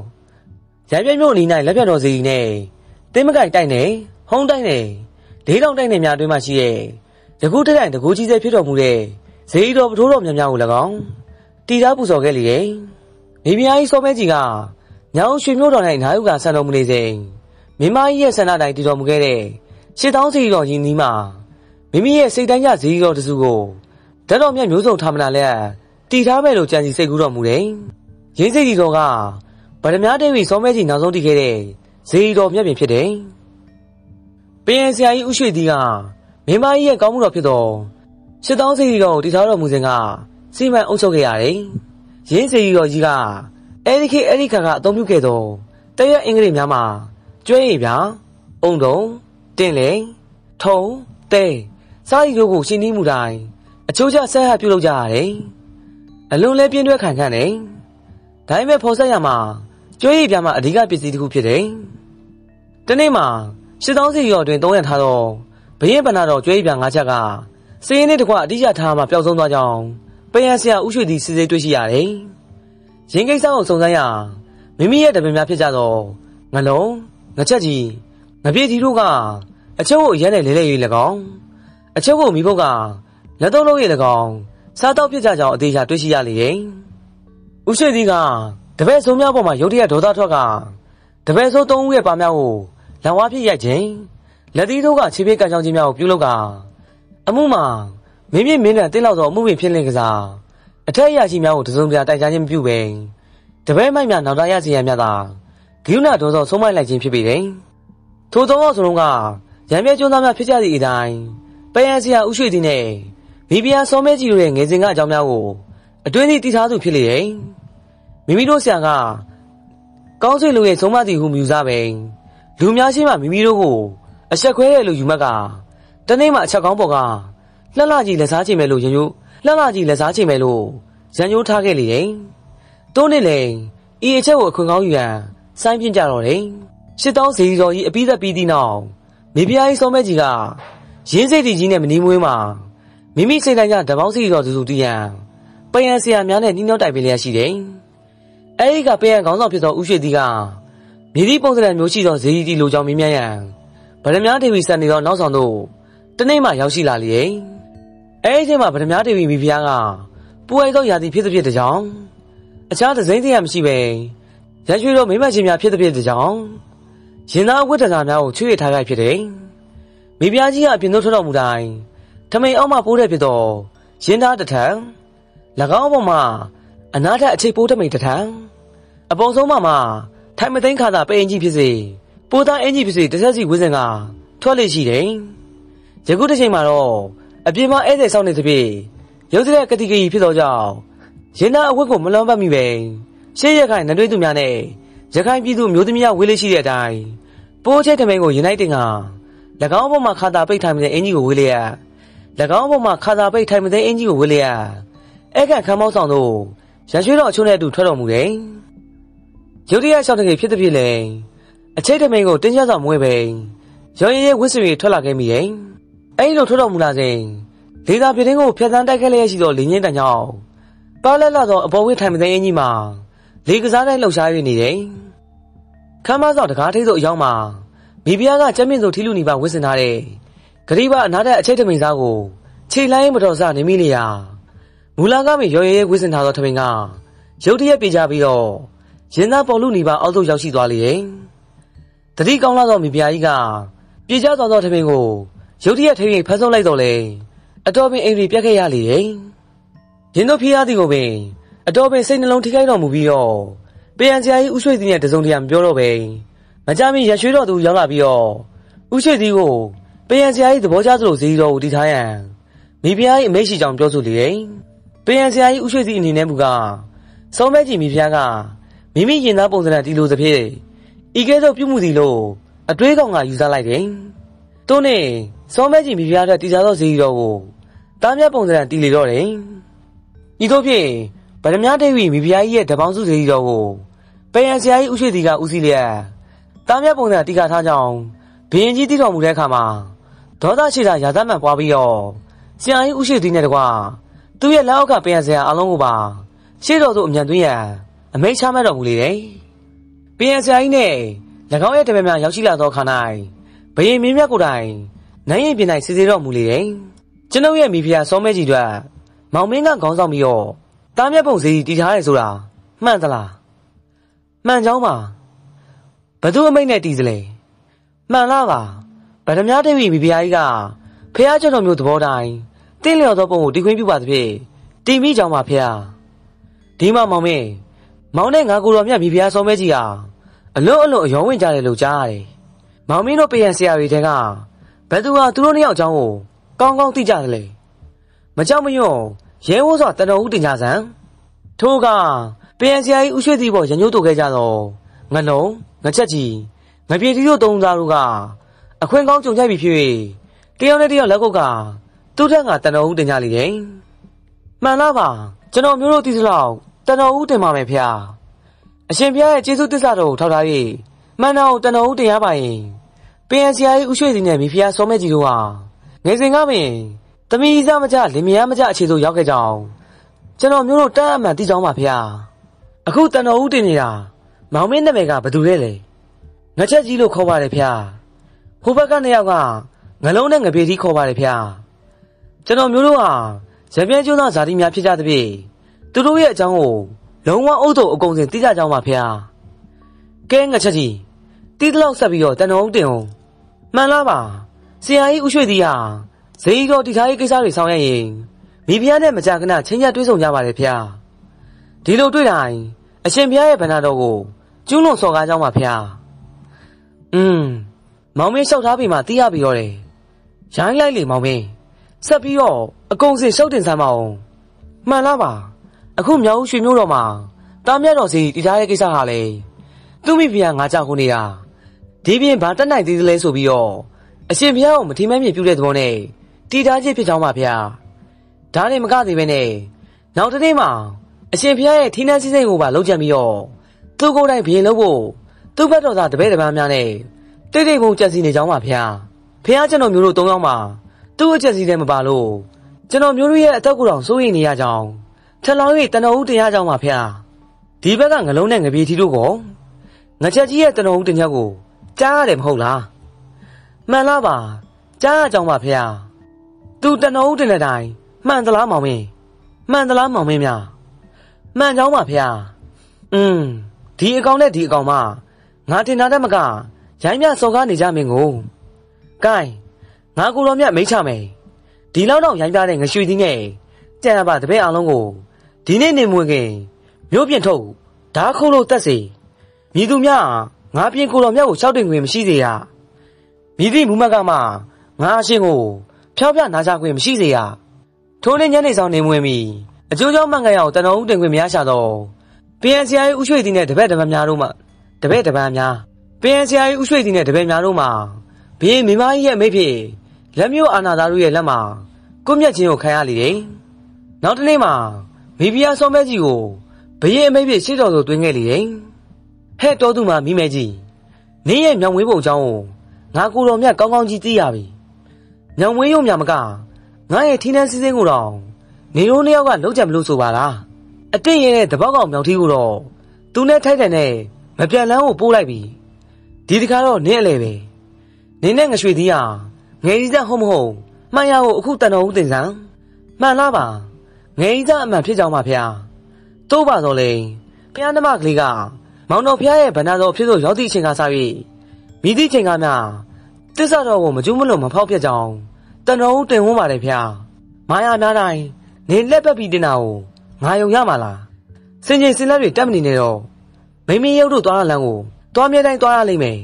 ရိုင်ပြမြို့အနီ၌လက်ဖြတ်တော်ဇေဒီနှင့်တင်းမကိုင်တိုက်နေဟုံးတိုက်နေလေးတောင်တိုက်နေများအတွင်းမှရှိတဲ့ယခုတိုင်တကူကြီးစေဖြစ်တော်မူတဲ့ဇေဒီတော်ပထိုးတော်များများကို၎င်းတီသားပူဇော်ခဲ့လေတယ်မိဖုရားကြီးစောမဲကြီးကညောင်ရွှေမြို့တော်၌နာယုကဆန်တော်မူနေစဉ်မိမကြီးရဲ့ဆန္ဒတိုင်းတည်တော်မူခဲ့တဲ့ ရှစ်တောင်းစီတော်ရင်နီးမှာမိမိရဲ့စိတ်တိုင်းကြဇီးတော်တစုကိုဓာတ်တော်မြတ်မျိုးစုံထားမနာလက်တည်ထားမယ်လို့ကြံစီစိတ်ကူးတော်မူတယ်။ရင်းစိတ်ဒီတော်ကဗဒမြဒေဝီစောမဲကြီးနောက်ဆုံးတည်ခဲ့တဲ့ဇီးတော်မြတ်ပင်ဖြစ်တယ်။ပင်ဆရာကြီးဥရွှေသည်ကမိမကြီးရဲ့ကောင်းမှုတော်ဖြစ်တော်ရှစ်တောင်းစီတော်ကိုတည်ထားတော်မူစဉ်ကစီမံအုပ်ချုပ်ခဲ့ရတယ်။ရင်းစီတော်ကြီးကအဲ့ဒီခေတ်အဲ့ဒီခါကအသုံးပြုခဲ့သောတရက်အင်္ဂလိပ်များမှာကျွဲရည်ပြအုံတုံ တင်လေထုံတဲစားရီတို့ကိုရှင်းနှီးမှုတိုင်းအချိုးကျဆက်ဟပ်ပြုလုပ်ကြရတယ်အလွန်လဲပြင်းတွဲခံခံတယ်ဒါပေမဲ့ဖော်ဆက်ရမှာကျွဲရည်ပြမှာအဓိကပစ္စည်းတစ်ခုဖြစ်တယ်တနေ့မှာရှစ်တောင်းစီရောအတွင်300ထားတော့ဘရင်ပနာတော်ကျွဲရည်ပြ၅ချက်ကစည်ရင်းနဲ့တကွအတိအကျထားမှပျောက်ဆုံးသွားကြောင်းပယံဆရာဥရွှေသည်စစ်စစ်တွေ့ရှိရတယ်ရင်းကိစ္စကိုစုံစမ်းရမိမိရဲ့တပင်များဖြစ်ကြသောငလုံးငချက်ကြီး ငပြေတီတို့ကအချုပ်ကိုရဲနဲ့လဲလဲ၍၎င်းအချုပ်ကိုမိဖို့ကလက်သုံးလုံး၍၎င်းစားတော့ပြစ်ကြကြောင်းအသေးချာတွေ့ရှိရလေတယ်။ဦးရှိသီးကတပည့်ဆုံးများပေါ်မှာရုတ်တရက်ဒေါသထွက်ကတပည့်ဆုံးသုံးဦးရဲ့ပါများကိုလံဝါဖြစ်ရိုက်ခြင်းလက်သီးတို့ကခြေပြေးကန်ချောင်းခြင်းများကိုပြုလုပ်ကအမှုမှာမင်းမြင့်မင်းတန်တင်းလောက်သောအမှုပင်ဖြစ်လင်ကစားအထက်အရာရှိများကိုတစုံတရာတိုင်ကြားခြင်းမပြုပဲတပည့်မိုက်များနောက်တရရစီရန်များသာဂိယူနာဒေါသောဆုံးမလိုက်ခြင်းဖြစ်ပေတယ်။ ထိုသုံးအောင်စလုံးကရံမြဲကျွန်းသားများဖြစ်ကြသည့်အတိုင်းပယံစရာဥရွှေသည်နှင့်မိဖုရားစောမဲကြီးတို့ရဲ့ငယ်စဉ်ကအကြောင်းများကိုအတွင်းသိတည်ထားသူဖြစ်လေတယ်။မိမိတို့ဆရာကကောင်းဆွေလူရဲ့ဆုံးမသည်ဟုမြူစားပဲလူများရှိမှမိမိတို့ကိုအဆက်ခွဲတဲ့လူယူမက်ကတနေ့မှအချက်ကောင်းပေါ်ကလှလှကြီးလက်စားချိန်မယ်လို့ရညိုးလှလှကြီးလက်စားချိန်မယ်လို့ရန်ညိုးထားခဲ့လေတယ်။တိုးနေလေဤအချက်ကိုအခွင့်ကောင်းယူရန်စိုင်းပြင်းကြတော့တယ်။ ရှစ်တောင်းဇီတော်ကြီးအပိသက်ပြီးသည့်နောက်မိဖုရားကြီးစောမဲကြီးကရင်းစိတ်တည်ကြီးနဲ့မနီးမွေးမှာမိမိစိတ်တိုင်းကဓပေါင်းစီတော်သူသူတည်ရန်ပယံဆရာများနဲ့နှီးနှောတိုက်ပေးလျက်ရှိတယ်။အဲဒီကပယံခေါင်းဆောင်ဖြစ်သောဦးရွှေသီးကမြေဒီပုံစံမျိုးရှိသောဇီတီလိုကြောင့်မြင်မြန်ရန်ဗရမ ्या ဒေဝီစံနေသောနောက်ဆောင်တို့တနေ့မှရောက်ရှိလာလေ။အဲဒီအချိန်မှာဗဒမြဒေဝီမိဖုရားကပူအိုက်သောရာသီဖြစ်သဖြင့်တကြောင်အခြားသစိမ့်စရာမရှိပဲရရွှေတော်မိမချင်းများဖြစ်သဖြင့်တကြောင် ရင်သားအဝတ်တကာများကိုချွေထားခဲ့ဖြစ်တယ်မိဖုရားကြီးကအပြင်သို့ထွက်တော်မူတိုင်းထမိန်အောက်မှပိုးတဲ့ဖြစ်သောရင်သားတစ်ထံ၎င်းပေါ်မှာအနာထက်အချိတ်ပိုးထမိန်တစ်ထံအပေါ်ဆုံးမှာမှထိုင်မသိမ်းခါသာပဲအင်ကြီးဖြစ်စေပိုးသားအင်ကြီးဖြစ်စေတစ်ဆက်စီဝင်းစင်ကထွက်လေရှိတယ်ယခုတစ်ချိန်မှာတော့အပြင်မှာဧည့်သည်ဆောင်နေသဖြင့်ရုပ်တဲ့ကတိကကြီးဖြစ်သောကြောင့်ရင်သားအဝတ်ကိုမလွန်ပတ်မိပဲရှေ့ရခိုင်နတွေးသူများနဲ့ ရခိုင်ပြည်သူမျိုးသမီးများဝေးလေးရှိတဲ့အတိုင်းပိုးချိတ်ထမိန်ကိုရင်လိုက်တင်က၎င်းဘုံမှာခါတာပိတ်ထိုင်တဲ့အင်ကြီးကိုဝေးလျက်၎င်းဘုံမှာခါတာပိတ်ထိုင်တဲ့အင်ကြီးကိုဝေးလျက်အဲ့ကခမ်းမောက်ဆောင်တို့ရရွှေတော်အချို့နဲ့အတူထွက်တော်မူတယ်ရုတ်တရက်ရှောင်းတဲ့ဖြစ်တဲ့ဖြစ်လေအချိတ်ထမိန်ကိုတင်းကျပ်စွာမွေးပဲရော်ရဲရဲဝစ်ဆွေထွက်လာခဲ့မိတယ်အဲ့လိုထွက်တော်မူလာစဉ်လေသာပြတင်းကိုဖျက်ဆီးတိုက်ခဲ့လျက်ရှိသောလင်းငင်းတန်ကြောင့်ပါလက်လာသောအပေါ်ဝင်းထိုင်မသိအင်းကြီးမှာ လေကစားတဲ့လှုပ်ရှားရနေတယ်ခမ်းမဆောင်တကားထိပ်သို့အရောက်မှာမိဖုရားကကျမ်းမြင့်စုံထီလူနီပါဝစ်စင်ထားတဲ့ဂရိဘအနာတဲ့အချိတ်ထမိန်စားကိုခြေလိုင်းမတော်စနေမိနေရမူလာကမိရော်ရဲရဲဝစ်စင်ထားသောထမိန်ကရုတ်တရက်ပြေကြပြီးတော့ရင်သားပေါ်လူနီပါအောက်သို့ရောက်ရှိသွားလေတယ်တတိကောင်းလာသောမိဖုရားကြီးကပြေကြသွားသောထမိန်ကိုရုတ်တရက်ထိန်ဖမ်းဆုံးလိုက်တော့လေအတော်ပင်အိမ်ကြီးပြတ်ခဲ့ရလေတယ်ရင်းတို့ဖျားသည်ကိုပင် အတော်ပင်စိတ်နှလုံးထိခိုက်တော်မူပြီးတော့ပြန်စရာကြီးဥရွှေသည်နဲ့တစုံတရာမပြောတော့ပဲမကြမီရရွှေတော်သူရောက်လာပြီးတော့ဥရွှေသည်ကိုပြန်စရာကြီးသဘောကျသလိုဈေးတော်ကိုတည်ထားရန်မိဖုရားကြီးအမိတ်ရှိကြောင်ပြောဆိုလေတယ်ပြန်စရာကြီးဥရွှေသည်အနေနဲ့မူကစောမဲကြီးမိဖုရားကမိမိရင်သားပုံစံတီလိုသဖြင့်ဤကဲ့သို့ပြုမှုသည်လို့အတွေးကောင်ကယူဆလိုက်တယ်သူနဲ့စောမဲကြီးမိဖုရားတဲ့တည်ကြသောဈေးတော်ကိုတားမြတ်ပုံစံတီလေတော့တယ်ဤသို့ဖြင့် ဗရမ ्या ဒေဝီမိဖုရားကြီးရဲ့တပေါင်းစုဈေးတော်ကိုပယံဆရာကြီးဥရှိတီကဦးစီးလျက်တားမြတ်ပုံစံတီကာထားကြောင်းဘရင်ကြီးတည်တော်မူတဲ့အခါမှာဒေါသရှိတာရာသမှန်ပွားပြီးတော့ဆရာကြီးဥရှိတီနဲ့တကွာသူ့ရဲ့လက်အောက်ကပယံဆရာအလုံးကိုပါရှေ့တော်သို့အမြန်သွင်းရန်အမိန့်ချမှတ်တော်မူလေတယ်ပယံဆရာကြီးနဲ့၎င်းရဲ့တပည့်များရောက်ရှိလာသောခါ၌ဘယင်မင်းမြတ်ကိုယ်တိုင်နိုင်ရင်ပြင်၌စစ်သေးတော်မူလေတယ်ကျွန်ုပ်ရဲ့မိဖုရားစောမဲကြီးတို့မောင်မင်းကခေါင်းဆောင်ပြီးတော့ တားမြတ်ပုံစည်းတီထားရဲဆိုတာမှန်သလားမှန်ကြောင်းပါဘသူအမိတ်နဲ့တီးစလဲမှန်လားပါဗဒမြဒေဝီမိဖုရားကြီးကဖះကျွန်တော်မျိုးသဘောတိုင်းတင်းလျော်သောပုံကိုတီခွင်းပြပါသဖြင့်တီမိကြောင်းပါဖះဒီမှာမောင်မင်းမောင်နဲ့ငါကိုတော်မြတ်မိဖုရားစောမဲကြီးဟာအလွန်အလွန်အယောဝင်ကြတယ်လို့ကြားရတယ်မောင်မင်းတို့ပြန်ဆရာတွေတဲကဘယ်သူဟာသူတို့နှစ်ယောက်အကြောင်းကိုကောင်းကောင်းသိကြတယ်လေမကြောက်မရွံ့ ရဲဝိုးစွာတတော်ဦးတင်ကြဆန်ထို့ကပြန်ဆရာကြီးဥရွှေသီးပေါ်ရညိုးတုတ်ခဲ့ကြတော့ငလုံးငချက်ကြီးငပြေတီတို့သုံးသားတို့ကအခွင့်ကောင်းကြုံကြပြီဖြစ်၍တယောက်နဲ့တယောက်လက်ကုတ်ကသူ့ထက်ကတတော်ဦးတင်ကြလေတယ်မှန်လားပါကျွန်တော်မျိုးတို့သိသလောက်တတော်ဦးတင်ပါမယ်ဖေ။အရှင်ဘုရားရဲ့ကျေးဇူးတစ္ဆာတော်ကိုထောက်ထား၍မှန်တော်တတော်ဦးတင်ရပါရင်ပင်ဆရာကြီးဥရွှေစီနဲ့မိဖုရားစောမဲကြီးတို့ဟာငယ်စဉ်ကပင် တမီးစားမကြလင်မယားမကြအခြေသို့ရောက်ခဲ့ကြအောင်ကျွန်တော်မျိုးတို့တန်းအမှန်သိကြောင်းပါဖေ။အခုတန်တော်ဦးတင်နေတာမောင်မင်းနာမည်ကဘသူလဲလေ။ငချက်ကြီးလို့ခေါ်ပါတယ်ဖေ။ဟိုဘက်ကနှစ်ယောက်ကငလုံးနဲ့ငပေကြီးခေါ်ပါတယ်ဖေ။ကျွန်တော်မျိုးတို့ဟာရပြဲကျွန်းသားဇာတိများဖြစ်ကြသဖြင့်သူတို့ရဲ့အကြောင်းကိုလုံးဝအုပ်တို့အကုန်စင်သိကြကြောင်းပါဖေ။ကဲငချက်ကြီးတီးတလောက်ဆက်ပြီးတော့တန်တော်ဦးတင်အောင်မှန်လားပါဆရာကြီးဥရွှေသည်ဟာ ဇေယီတော်တီထားရေးကိစ္စတွေဆောင်ရွက်ရင်မိဖုရားနဲ့မကြာခဏချင်းချတွေးဆုံကြပါလေဖေ။ဒီလိုတွေ့တိုင်းအရှင်ဘုရားရဲ့ဗန္နာတော်ကိုကျူးလွန်စော်ကားကြောင်းပါဖေ။อืมမောင်မင်းလျှောက်ထားပြီမှသိရပြီတော့တယ်။ရိုင်းလိုက်လေမောင်မင်းဆက်ပြီးတော့အကုန်စင်ရှောက်တင်ဆမ်းမအောင်မှန်လားပါအခုမြောက်ဦးရွှေမျိုးတော်မှာတားမြတ်တော်စီတည်ထားတဲ့ကိစ္စဟာလေသူ့မိဖုရားငါကြောက်ခုနေတာဒီပြင်ဘာတက်နိုင်သေးသလဲဆိုပြီးတော့အရှင်ဘုရားကိုမထီမဲ့မြင်ပြုတဲ့သဘောနဲ့ တည်ထားခြင်းဖြစ်ကြောင်းပါဗျာဒါနဲ့မကသေးပဲနဲ့နောက်တစ်နေ့မှာအရှင်ဘုရားရဲ့ထင်းနှန်းစည်းစိမ်ကိုပါလုံးချပြီးတော့သူ့ကိုယ်တိုင်ဘရင်လို့ဖို့သူ့ဘက်တော်သားတပည့်တပန်းများနဲ့တိတ်တိတ်ပုံကြက်စီနေကြောင်းပါဗျာဖះကျွန်တော်မျိုးတို့၃ယောက်မှာသူ့အချက်စီတဲ့မပါလို့ကျွန်တော်မျိုးတို့ရဲ့အသက်ကိုယ်တော်စိုးရိမ်နေရကြောင်းထလောင်း၍တဏှောဦးတင်ရကြောင်းပါဗျာဒီဘက်ကငလုံးနဲ့ငပြေထီတို့ကိုငချက်ကြီးရဲ့တဏှောဦးတင်ချက်ကိုကြားရတယ်မဟုတ်လားမှန်လားပါကြားရကြောင်းပါဖေ။ သူတဏှောဦးတင်တဲ့တိုင်မှန်သလားမောင်မင်းမှန်သလားမောင်မင်းများမှန်ကြောင်းပါဗျာอืมဒီအကောင်နဲ့ဒီအကောင်မငါတင်တာတည်းမကရိုင်းမြစော်ကားနေကြမင်းကိုကဲငါကိုတော်မြတ်မိတ်ချမယ်ဒီလောက်တော့ရိုင်းပြတဲ့ငရွှေသီးနဲ့ကြံရပါတပည့်အောင်လုံးကိုဒီနေ့နေမွေခင်မြို့ပြင်ထုတ်ဓာခုတ်လို့တက်စီမြည်သူများငါပြင်ကိုတော်မြတ်ကိုရှောက်တင်ခွင့်မရှိစေရမြည်သည့်မူမက်ကမှငါအရှင်ကို ဖျောက်ပြနာကြခွင့်မရှိစေရထိုးလင်းညနေဆောင်နေမွေမီအကျိုးကြောင့်မှန်ကန်ရအောင်တန်တော်ဦးတင်ခွင့်မရရှာတော့ပြန်ဆရာကြီးဥရွှေသည်နဲ့တပည့်တပန်းများတို့မှတပည့်တပန်းများပြန်ဆရာကြီးဥရွှေသည်နဲ့တပည့်များတို့မှဘင်းမိမကြီးရဲ့မိဖြစ်လက်မျိုးအာနာသားတို့ရဲ့လက်မှာကိုမြတ်ချင်းကိုခံရလေတယ်နောက်တနေ့မှာမိဖုရားစောမဲကြီးကိုဘရင်အမိဖြစ်ရှေ့တော်သို့တွင်းခဲ့လေတယ်ဟဲ့တော်သူမှာမိမဲကြီးနင်းရဲ့မြောင်ဝေးပုံအကြောင်းကိုငါကိုတော်မြတ်ကောင်းကောင်းကြီးသိရပြီ မြောင်ဝေးရုံမြမကငါရဲ့ထင်းတန်းစည်းစင်းကိုတော့နေရိုးနှစ်ယောက်ကလုံးကြံမလို့ဆိုပါလားအတင့်ရဲ့တပောက်ကောင်မြောင်ထီးကိုတော့သူနဲ့ထိုက်တယ်နဲ့မပြန်လန်းကိုပို့လိုက်ပြီဒီတခါတော့နင်းအလဲပဲနင်းနဲ့ငရွှေသီးဟာငယ်ကြီးစားဟုတ်မဟုတ်မှန်ရကိုအခုတန်တော်ဦးတင်ဆန်းမှန်လားပါငယ်ကြီးစားအမှန်ဖြစ်ကြောင်းပါဗျာတိုးပါတော့လေဖျားနှမကလေးကမောင်တော်ဖျားရဲ့ဗန္နာတော်ဖြစ်လို့ရောက်သည့်အချိန်ကစ၍မိသည့်ချိန်ကမှ တစ္ဆတော်ကိုမကျူးမလွန်မဖောက်ပြကြောင်းတန်တော်ဦးတင်ဝန်းပါတယ်ဗျာမာယာနာတိုင်းနေလက်ပတ်ပြီးတင်တာကိုငါယုံရမှာလားစင်ကြီးစင်လက်တွေတက်မနေနဲ့တော့မိမင်းရုပ်တို့သွားတဲ့လမ်းကိုသွားမြဲတိုင်းသွားရလိမ့်မယ်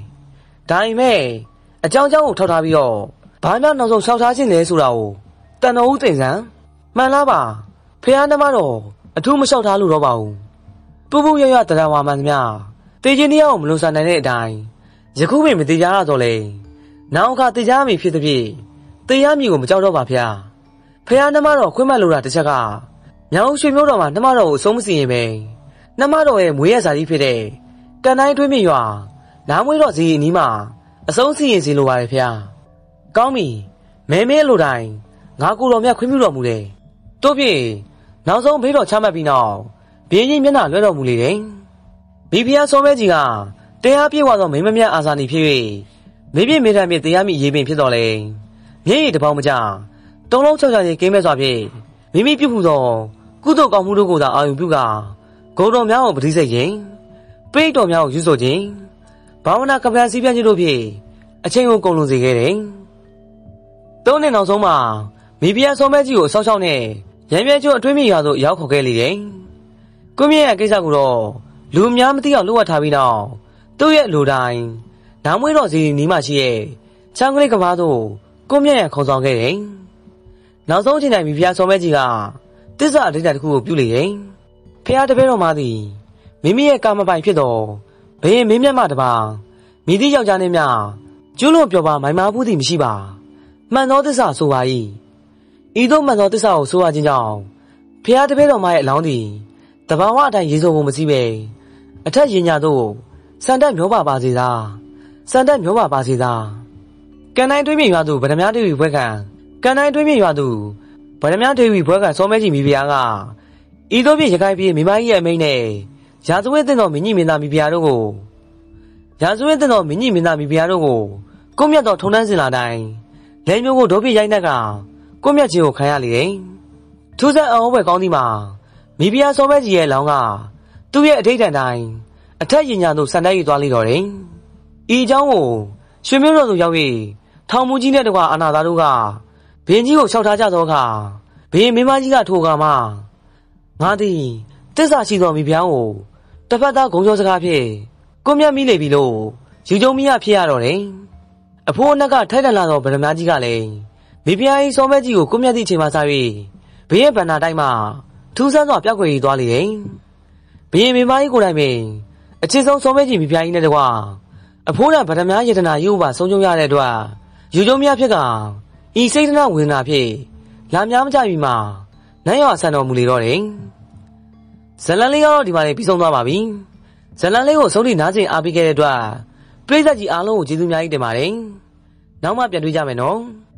ဒါပေမဲ့အကြောင်းအကြောင်းကိုထောက်ထားပြီးတော့ဘာမှနောက်ဆုံးရှောက်ထားခြင်းလဲဆိုတာကိုတန်တော်ဦးတင်ဆန်းမှန်လားပါဖះနှမတော်အထူးမလျှောက်ထားလို့တော့ပါဘူးပူပူရရတရဝါမှန်သမျှတေချင်းတရားကိုမလွန်ဆန်နိုင်တဲ့အတိုင်းယခုပင်မတေချာရတော့လေ နောက်အခါတေချာမိဖြစ်သည်ဖြင့်တေရမည်ကိုမကြောက်တော့ပါဖះဖះနှမတော်ခွင့်မလို့တာတစ်ချက်ကညောင်ရွှေမျိုးတော်မှာနှမတော်ကိုအဆုံးမစီရင်ပဲနှမတော်ရဲ့မွေးရစာကြီးဖြစ်တဲ့ကန်တိုင်းတွင်းမြရွာနားမွေးတော်စီအနီးမှာအဆုံးစီရင်စီလိုပါတယ်ဖះကောင်းပြီမဲမဲလိုတိုင်းငါကိုတော်မြတ်ခွင့်ပြုတော်မူတယ်တို့ဖြင့်နောက်ဆုံးဘေးတော်ချမှတ်ပြီးနောက်ဘင်းကြီးမျက်နှာလွှဲတော်မူလေတယ်မိဖုရားစောမဲကြီးကတရားပြေဝသောမိမမြတ်အာဇာနည်ဖြစ်၍ မိပြည့်မိထံမြင့်တရားမိရေးပင်ဖြစ်တော်လေမျက်ရည်တစ်ပေါင်းမကြတုံးလုံးချောက်ချောက်ချင်းကိမဲစွာဖြင့်မိမိပြုမှုသောကုသိုလ်ကောင်းမှုတို့ကိုသာအာရုံပြုကာဂုဏ်တော်များကိုပတိစိတ်ခြင်းပိဋတော်များကိုယူဆိုခြင်းဘာဝနာကပ္ပံစည်းပြခြင်းတို့ဖြင့်အချိန်ကိုကုန်လွန်စေခဲ့တယ်။သုံးနှစ်နောက်ဆုံးမှာမိဖုရားစောမဲကြီးကိုအဆောက်အအုံနဲ့ရံပြဲကျွန်းအတွင်းမြေရွာသို့ရောက်ခေါ်ခဲ့လေတယ်။ကိုမြင့်ရဲ့ကိစ္စကိုတော့လူများမသိအောင်လုပ်ဝတ်ထားပြီးနောက်သူ့ရဲ့လူတိုင်း နားမွေးတော်စီနီးမှရှိရဲ့ချောင်းကလေးကဘာသို့ကိုမြင့်ရဲ့ခေါ်ဆောင်ခဲ့တယ်။နောက်ဆုံးအချိန်တိုင်းမိဖုရားစောမဲကြီးကတစ္ဆာအဋ္ဌာတစ်ခုကိုပြုလေတယ်။ဖះတပည့်တော်မသည်မိမိရဲ့ကာမပိုင်ဖြစ်တော်ဘယင်မင်းမြတ်မတပါမိသည့်ယောက်ျားနှင့်များကျွလွန်ပြောပါမိုင်မာဘူးသည်မရှိပါမှန်သောတစ္ဆာဆိုပါ၏ဤသို့မှန်သောတစ္ဆာကိုဆိုရခြင်းကြောင့်ဖះတပည့်တော်မရဲ့အလောင်းသည်တဘာဝအတိုင်းရေစုံဖို့မစည်းပဲအထက်ရင်ညာသို့စံတက်မျောပါပါစေသာ စံတက်မျောပါပါစေသာကန်တိုင်းတွင်းမြေရွာသူဗဒမြဒေဝီဘွဲကံကန်တိုင်းတွင်းမြေရွာသူဗဒမြဒေဝီဘွဲကံစောမဲကြီးမိဖုရားကဤသို့ဖြင့်ရခိုင်ပြည်မိမကြီးရဲ့အမိန့်နဲ့ရာဇဝဲတင်တော်မင်းကြီးမင်းသားမိဖုရားတို့ကိုရာဇဝဲတင်တော်မင်းကြီးမင်းသားမိဖုရားတို့ကိုကိုမြတ်တော်ထုံတန်းစင်လာတိုင်းလဲမျိုးကိုဒုပြရိုက်နှက်ကကိုမြတ်ချင်းကိုခံရလေတယ်။ထူးဆန်းအောင်ဘွယ်ကောင်းသည်မှာမိဖုရားစောမဲကြီးရဲ့လောင်းကသူ့ရဲ့အထိတ်တန်တိုင်းအထက်ရင်ညာသို့ဆန်တိုက်ယူသွားလိတော်တယ်။ ဤအကြောင်းကိုရွှေမျိုးတော်သို့ရောက်၍ထောင်မူကြီးနဲ့တကွာအာနာသားတို့ကဘင်းကြီးကိုလျှောက်ထားကြသောအခါဘင်းမင်းမကြီးကထိုကမှငါသည်တစ္ဆာရှိသောမိဖုရားကိုတစ်ဖက်သားဂုံကျော်စကားဖြင့်ကိုမြတ်မိလေပြီလို့ယူကြုံမိရဖြစ်ရတော့တယ်။အဖိုးအနက်ကထိုက်တန်လာသောဗရမကြီးကလည်းမိဖုရားကြီးစောမဲကြီးကိုကိုမြတ်သည့်ချိန်မှစ၍ဘေးရဲ့ဗန္နာတိုင်းမှာထူးဆန်းစွာပြောက်ွယ်သွားလေတယ်။ဘရင်မိမကြီးကိုယ်တိုင်ပင်အချင်းဆုံးစောမဲကြီးမိဖုရားကြီးနဲ့တကွာ အဖိုးရဗရမယတနာရုပ်ပါဆုံးချုံရတဲ့အတွက်ယူကြုံမြဖြစ်ကဤစိတ်ဒနာဝေဒနာဖြင့်လာများမကြပြီမှာနိုင်ရဆန်တော်မူလေတော့တယ်။ဇလန်လေးကတော့ဒီမှာနေပြီးဆုံးသွားပါပြီ။ဇလန်လေးကိုဆုံးထိနားကျင်အားပေးခဲ့တဲ့အတွက်ပြည်သက်ကြီးအားလုံးကိုကျေးဇူးများကြီးတင်ပါတယ်။နောက်မှပြန်တွေ့ကြမယ်နော်။